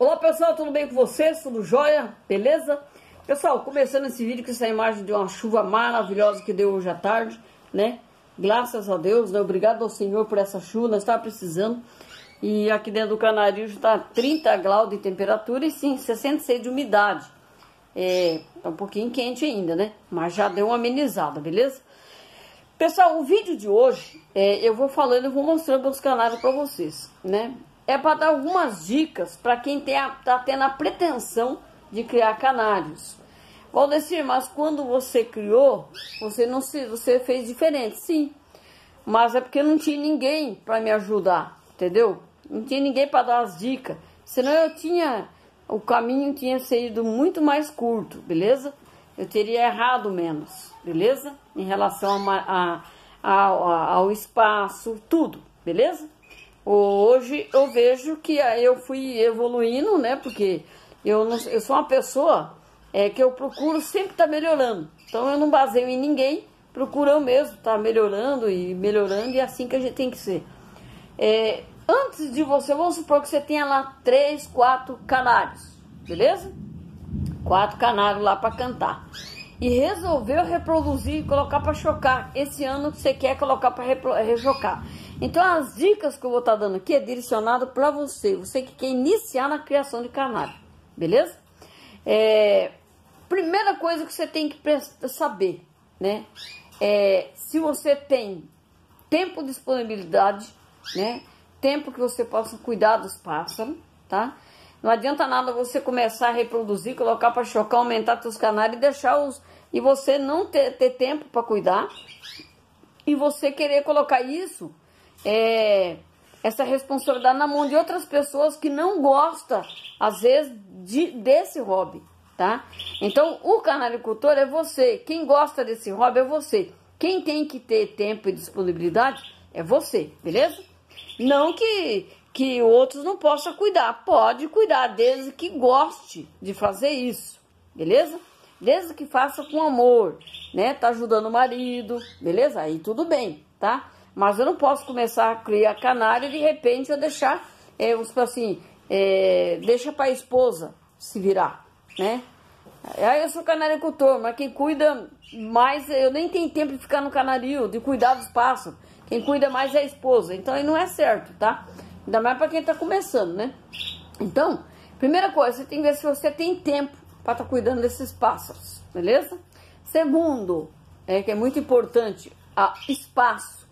Olá pessoal, tudo bem com vocês? Tudo jóia? Beleza? Pessoal, começando esse vídeo com essa imagem de uma chuva maravilhosa que deu hoje à tarde, né? Graças a Deus, né? Obrigado ao Senhor por essa chuva, nós estávamos precisando. E aqui dentro do canarinho está 30 graus de temperatura e sim, 66 de umidade. É, tá um pouquinho quente ainda, né? Mas já deu uma amenizada, beleza? Pessoal, o vídeo de hoje, é, eu vou falando, eu vou mostrando os canários para vocês, né? É para dar algumas dicas para quem tem a, tá tendo a pretensão de criar canários. Valdecir, mas quando você criou, você não se, você fez diferente, sim. Mas é porque não tinha ninguém para me ajudar, entendeu? Não tinha ninguém para dar as dicas. Senão eu tinha, o caminho tinha sido muito mais curto, beleza? Eu teria errado menos, beleza? Em relação a, a, a, ao espaço, tudo, beleza? Hoje eu vejo que eu fui evoluindo, né? Porque eu, não, eu sou uma pessoa é, que eu procuro sempre estar tá melhorando. Então eu não baseio em ninguém, procuro eu mesmo estar tá melhorando e melhorando, e é assim que a gente tem que ser. É, antes de você, vamos supor que você tenha lá três, quatro canários, beleza? quatro canários lá para cantar. E resolveu reproduzir e colocar para chocar. Esse ano você quer colocar para rechocar. Então as dicas que eu vou estar tá dando aqui é direcionado para você, você que quer iniciar na criação de canário, beleza? É, primeira coisa que você tem que saber, né? É, se você tem tempo disponibilidade, né? Tempo que você possa cuidar dos pássaros, tá? Não adianta nada você começar a reproduzir, colocar para chocar, aumentar seus canais e deixar os. E você não ter, ter tempo para cuidar. E você querer colocar isso, é, essa responsabilidade na mão de outras pessoas que não gostam, às vezes, de, desse hobby, tá? Então, o canalicultor é você. Quem gosta desse hobby é você. Quem tem que ter tempo e disponibilidade é você, beleza? Não que que outros não possam cuidar. Pode cuidar, desde que goste de fazer isso, beleza? Desde que faça com amor, né? Tá ajudando o marido, beleza? Aí tudo bem, tá? Mas eu não posso começar a criar canário e de repente eu deixar, é, assim, é, deixa para a esposa se virar, né? Aí eu sou canaricultor, mas quem cuida mais, eu nem tenho tempo de ficar no canario, de cuidar dos pássaros. Quem cuida mais é a esposa, então aí não é certo, tá? Ainda mais para quem está começando, né? Então, primeira coisa, você tem que ver se você tem tempo para estar tá cuidando desses pássaros, beleza? Segundo, é que é muito importante, a espaço.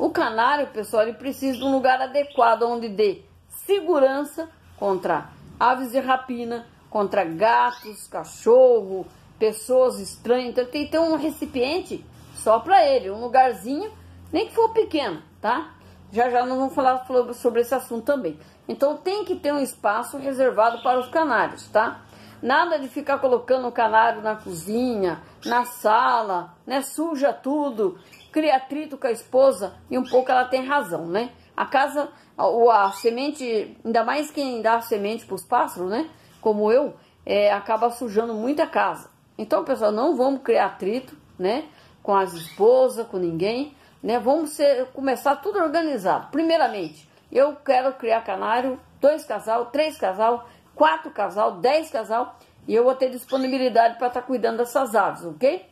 O canário, pessoal, ele precisa de um lugar adequado onde dê segurança contra aves de rapina, contra gatos, cachorro, pessoas estranhas. Então, ele tem que ter um recipiente só para ele, um lugarzinho, nem que for pequeno, tá? Já já nós vamos falar sobre esse assunto também. Então tem que ter um espaço reservado para os canários, tá? Nada de ficar colocando o canário na cozinha, na sala, né? Suja tudo, cria atrito com a esposa e um pouco ela tem razão, né? A casa, a, a semente, ainda mais quem dá semente para os pássaros, né? Como eu, é, acaba sujando muita casa. Então, pessoal, não vamos criar atrito, né? Com as esposas, com ninguém né? Vamos ser, começar tudo organizado. Primeiramente, eu quero criar canário, dois casal, três casal, quatro casal, dez casal, e eu vou ter disponibilidade para estar tá cuidando dessas aves, ok?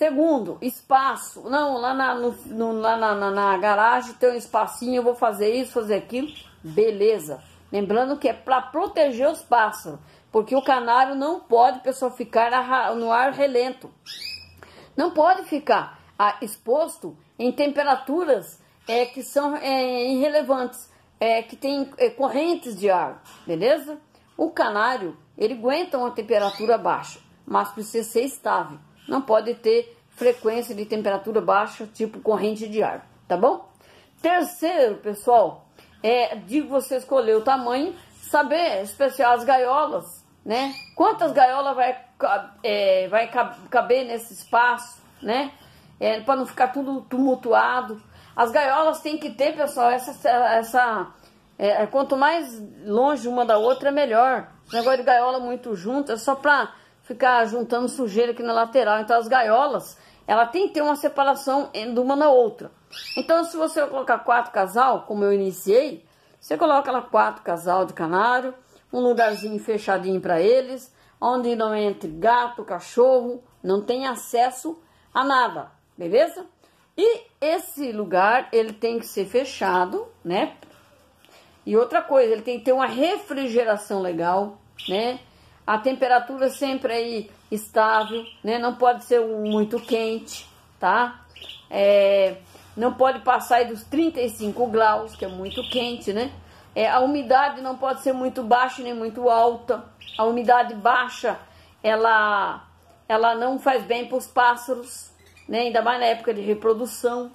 Segundo, espaço. Não, lá na, no, no, lá na, na, na, garagem tem um espacinho, eu vou fazer isso, fazer aquilo. Beleza. Lembrando que é para proteger os pássaros, porque o canário não pode, pessoal, ficar no ar relento. Não pode ficar ah, exposto em temperaturas é, que são é, irrelevantes, é, que tem é, correntes de ar, beleza? O canário, ele aguenta uma temperatura baixa, mas precisa ser estável. Não pode ter frequência de temperatura baixa, tipo corrente de ar, tá bom? Terceiro, pessoal, é de você escolher o tamanho, saber especial as gaiolas, né? Quantas gaiolas vai, é, vai caber nesse espaço, né? é, para não ficar tudo tumultuado. As gaiolas têm que ter, pessoal, essa, essa é, quanto mais longe uma da outra, é melhor. Negócio de gaiola muito junto é só para ficar juntando sujeira aqui na lateral. Então as gaiolas, ela tem que ter uma separação de uma na outra. Então se você colocar quatro casal, como eu iniciei, você coloca lá quatro casal de canário, um lugarzinho fechadinho para eles, onde não entre gato, cachorro, não tem acesso a nada, beleza? E esse lugar, ele tem que ser fechado, né? E outra coisa, ele tem que ter uma refrigeração legal, né? A temperatura sempre aí estável, né? Não pode ser muito quente, tá? É, não pode passar dos 35 graus, que é muito quente, né? É, a umidade não pode ser muito baixa nem muito alta. A umidade baixa, ela, ela não faz bem para os pássaros, né? ainda mais na época de reprodução.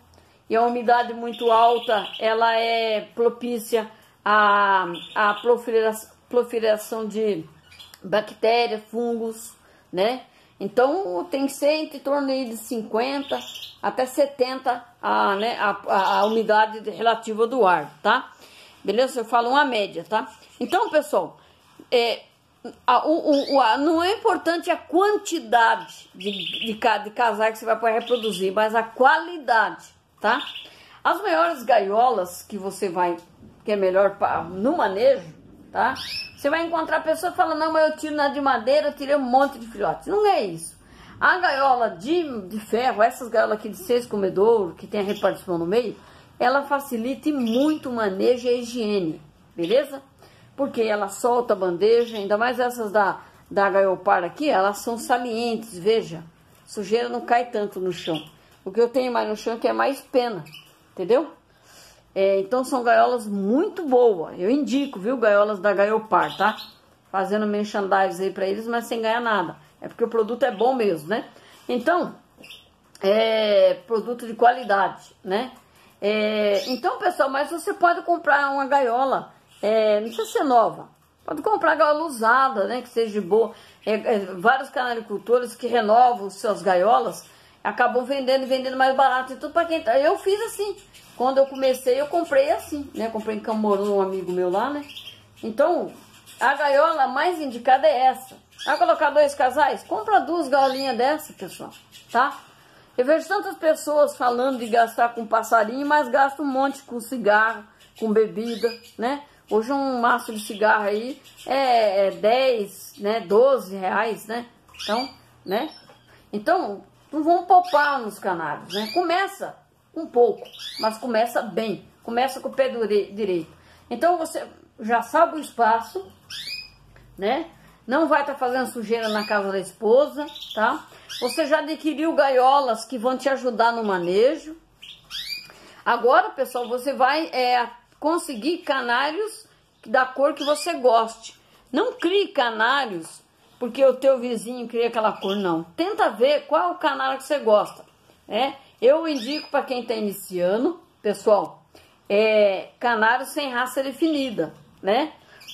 E a umidade muito alta, ela é propícia à, à proliferação, de bactérias, fungos, né? Então tem que ser entre torno de 50 até 70 a, né, a, a, a umidade relativa do ar, tá? Beleza? Eu falo uma média, tá? Então, pessoal, é, a, o, o, a, não é importante a quantidade de, de, de casais que você vai poder reproduzir, mas a qualidade, tá? As maiores gaiolas que você vai, que é melhor pra, no manejo, tá? Você vai encontrar pessoas que falam, não, mas eu tiro na de madeira, eu tirei um monte de filhotes. Não é isso. A gaiola de, de ferro, essas gaiolas aqui de seis comedouros, que tem a repartição no meio, ela facilita muito o manejo e a higiene, beleza? Porque ela solta a bandeja, ainda mais essas da, da gaiopar aqui, elas são salientes, veja. Sujeira não cai tanto no chão. O que eu tenho mais no chão é que é mais pena, entendeu? É, então são gaiolas muito boas. Eu indico, viu, gaiolas da Gaiopar, tá? Fazendo merchandising aí pra eles, mas sem ganhar nada. É porque o produto é bom mesmo, né? Então, é produto de qualidade, né? É, então, pessoal, mas você pode comprar uma gaiola, é, não precisa ser nova. Pode comprar gaiola usada, né? Que seja boa. É, é, vários canalicultores que renovam suas gaiolas acabam vendendo e vendendo mais barato. E tudo para quem tá. Eu fiz assim. Quando eu comecei, eu comprei assim, né? Comprei em Camoru, um amigo meu lá, né? Então, a gaiola mais indicada é essa. Vai colocar dois casais? Compra duas gaiolinhas dessa, pessoal, tá? Eu vejo tantas pessoas falando de gastar com passarinho, mas gastam um monte com cigarro, com bebida, né? Hoje um maço de cigarro aí é, é 10, né, 12 reais, né? Então, né? Então, não vão poupar nos canários, né? Começa um pouco, mas começa bem, começa com o pé direito. Então, você já sabe o espaço, né? Não vai estar tá fazendo sujeira na casa da esposa, tá? Você já adquiriu gaiolas que vão te ajudar no manejo. Agora, pessoal, você vai é, conseguir canários da cor que você goste. Não crie canários porque o teu vizinho cria aquela cor, não. Tenta ver qual o canário que você gosta. Né? Eu indico para quem está iniciando, pessoal, é, canário sem raça definida, né?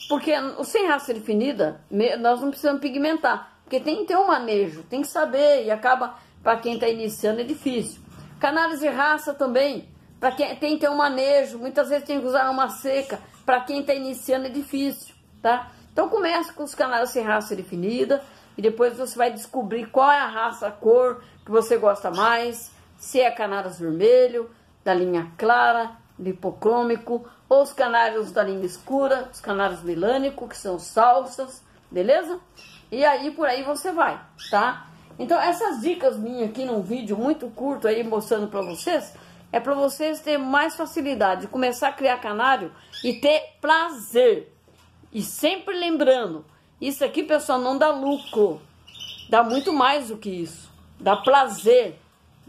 Porque o sem raça definida, nós não precisamos pigmentar. Porque tem que ter um manejo, tem que saber, e acaba, para quem está iniciando, é difícil. Canários de raça também, para quem tem que ter um manejo, muitas vezes tem que usar uma seca, para quem está iniciando é difícil, tá? Então comece com os canários sem raça definida, e depois você vai descobrir qual é a raça, a cor que você gosta mais, se é canários vermelho, da linha clara, lipocrômico, ou os canários da linha escura, os canários milânico, que são salsas, beleza? E aí por aí você vai, tá? Então essas dicas minhas aqui num vídeo muito curto aí mostrando para vocês, é para vocês terem mais facilidade de começar a criar canário e ter prazer. E sempre lembrando, isso aqui, pessoal, não dá lucro. Dá muito mais do que isso. Dá prazer,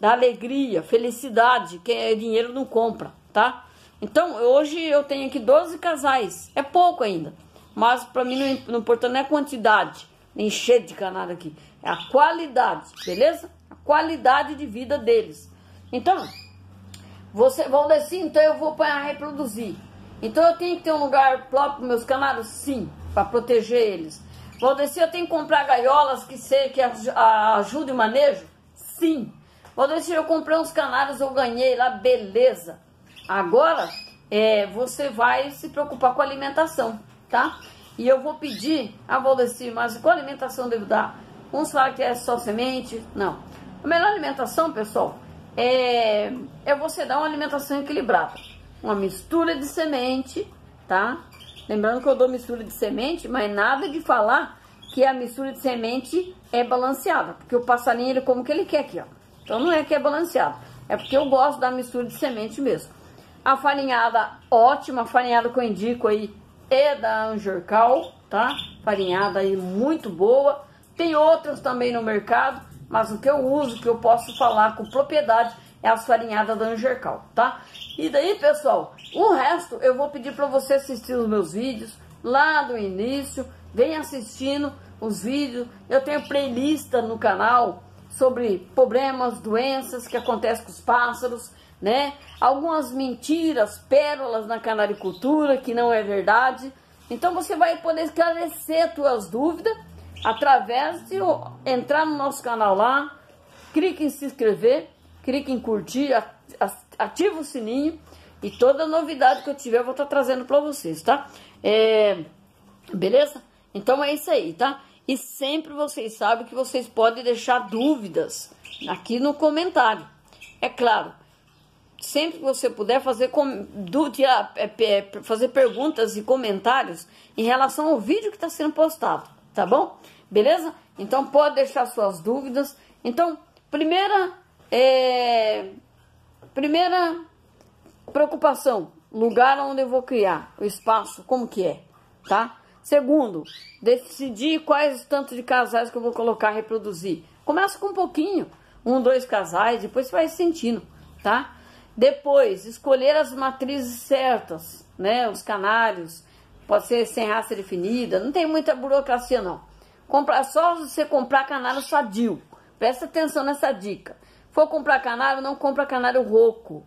dá alegria, felicidade, que é dinheiro não compra, tá? Então, hoje eu tenho aqui 12 casais. É pouco ainda. Mas para mim não, não importa é a quantidade encher de canário aqui. É a qualidade, beleza? A qualidade de vida deles. Então, você vão descer, então eu vou para reproduzir. Então eu tenho que ter um lugar próprio para meus canários? Sim, para proteger eles. Vou descer, eu tenho que comprar gaiolas que, sei, que ajudem o manejo? Sim. Descer, eu comprei uns canários, eu ganhei lá, beleza. Agora, é, você vai se preocupar com a alimentação, tá? E eu vou pedir a Valdeci, mas qual alimentação devo dar? Uns falam que é só semente. Não. A melhor alimentação, pessoal, é, é você dar uma alimentação equilibrada. Uma mistura de semente, tá? Lembrando que eu dou mistura de semente, mas nada de falar que a mistura de semente é balanceada, porque o passarinho ele come o que ele quer aqui, ó. Então não é que é balanceado, é porque eu gosto da mistura de semente mesmo. A farinhada ótima, a farinhada que eu indico aí é da Angercal, tá? Farinhada aí muito boa. Tem outras também no mercado, mas o que eu uso, que eu posso falar com propriedade, é as farinhadas da Angercal, tá? E daí, pessoal, o resto eu vou pedir para você assistir os meus vídeos lá do início, vem assistindo os vídeos. Eu tenho playlist no canal sobre problemas, doenças que acontecem com os pássaros, né? Algumas mentiras, pérolas na canaricultura que não é verdade. Então você vai poder esclarecer suas dúvidas através de entrar no nosso canal lá, clique em se inscrever, clique em curtir, ativa o sininho e toda novidade que eu tiver eu vou estar trazendo para vocês, tá? É, beleza? Então é isso aí, tá? E sempre vocês sabem que vocês podem deixar dúvidas aqui no comentário. É claro, sempre que você puder fazer, com, é, é, fazer perguntas e comentários em relação ao vídeo que está sendo postado, tá bom? Beleza? Então pode deixar suas dúvidas. Então, primeira, é, primeira preocupação, lugar onde eu vou criar, o espaço, como que é, tá? Segundo, decidir quais tanto de casais que eu vou colocar reproduzir. Começa com um pouquinho, um, dois casais, depois você vai sentindo, tá? Depois, escolher as matrizes certas, né? Os canários, pode ser sem raça definida, não tem muita burocracia não. Comprar só você comprar canário sadio. Presta atenção nessa dica. For comprar canário, não compra canário rouco,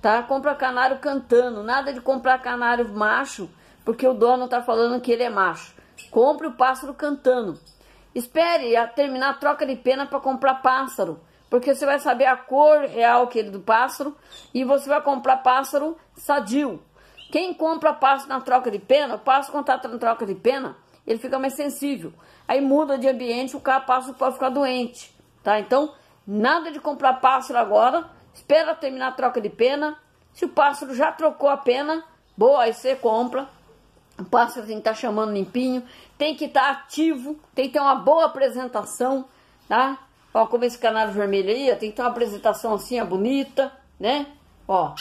tá? Compra canário cantando, nada de comprar canário macho porque o dono está falando que ele é macho. Compre o pássaro cantando. Espere a terminar a troca de pena para comprar pássaro, porque você vai saber a cor real que ele do pássaro e você vai comprar pássaro sadio. Quem compra pássaro na troca de pena, o pássaro quando está na troca de pena, ele fica mais sensível. Aí muda de ambiente, o cara pássaro pode ficar doente, tá? Então, nada de comprar pássaro agora. Espera terminar a troca de pena. Se o pássaro já trocou a pena, boa, aí você compra o pássaro tem que estar tá chamando limpinho, tem que estar tá ativo, tem que ter uma boa apresentação, tá? Ó, como esse canário vermelho aí, ó, tem que ter uma apresentação assim, ó, bonita, né? Ó,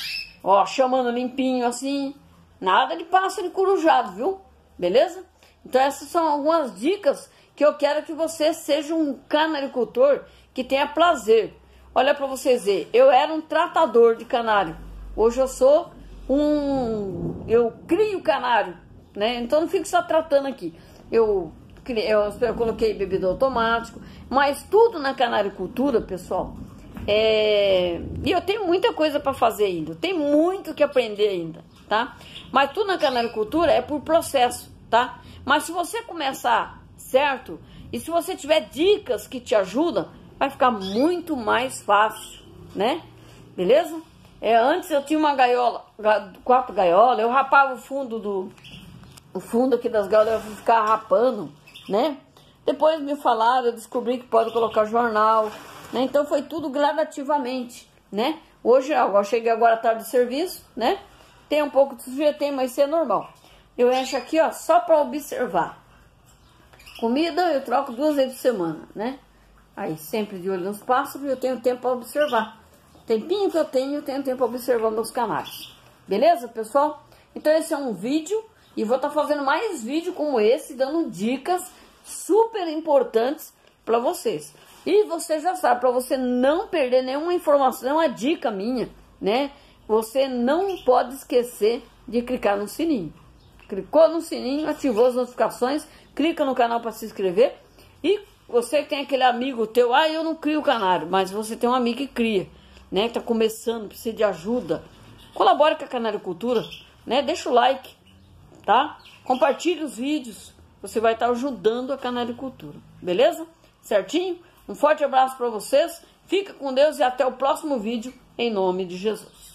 ó, chamando limpinho assim, nada de pássaro corujado, viu? Beleza? Então essas são algumas dicas que eu quero que você seja um canaricultor que tenha prazer. Olha para vocês verem, eu era um tratador de canário, hoje eu sou um... eu crio canário, né? Então não fico só tratando aqui. Eu, eu, eu coloquei bebida automático, mas tudo na canaricultura, pessoal, é... e eu tenho muita coisa para fazer ainda, tem muito que aprender ainda, tá? Mas tudo na canaricultura é por processo, tá? Mas se você começar certo, e se você tiver dicas que te ajudam, vai ficar muito mais fácil, né? Beleza? É, antes eu tinha uma gaiola, quatro gaiolas, eu rapava o fundo do, o fundo aqui das gaiolas vai ficar rapando, né? Depois me falaram, eu descobri que pode colocar jornal, né? Então foi tudo gradativamente, né? Hoje, eu cheguei agora à tarde de serviço, né? Tem um pouco de sujeira, tem, mas isso é normal. Eu encho aqui, ó, só para observar. Comida eu troco duas vezes por semana, né? Aí sempre de olho nos pássaros eu tenho tempo para observar. Tempinho que eu tenho, eu tenho tempo para observar meus canais. Beleza, pessoal? Então esse é um vídeo e vou estar tá fazendo mais vídeo como esse, dando dicas super importantes para vocês. E você já sabe, para você não perder nenhuma informação, é dica minha, né? Você não pode esquecer de clicar no sininho. Clicou no sininho, ativou as notificações, clica no canal para se inscrever. E você tem aquele amigo teu, ah, eu não crio o canal, mas você tem um amigo que cria, né? Que tá começando, precisa de ajuda. Colabore com a Canaricultura, né? Deixa o like, tá? Compartilhe os vídeos, você vai estar ajudando a Canaricultura, beleza? Certinho? Um forte abraço para vocês, fica com Deus e até o próximo vídeo, em nome de Jesus.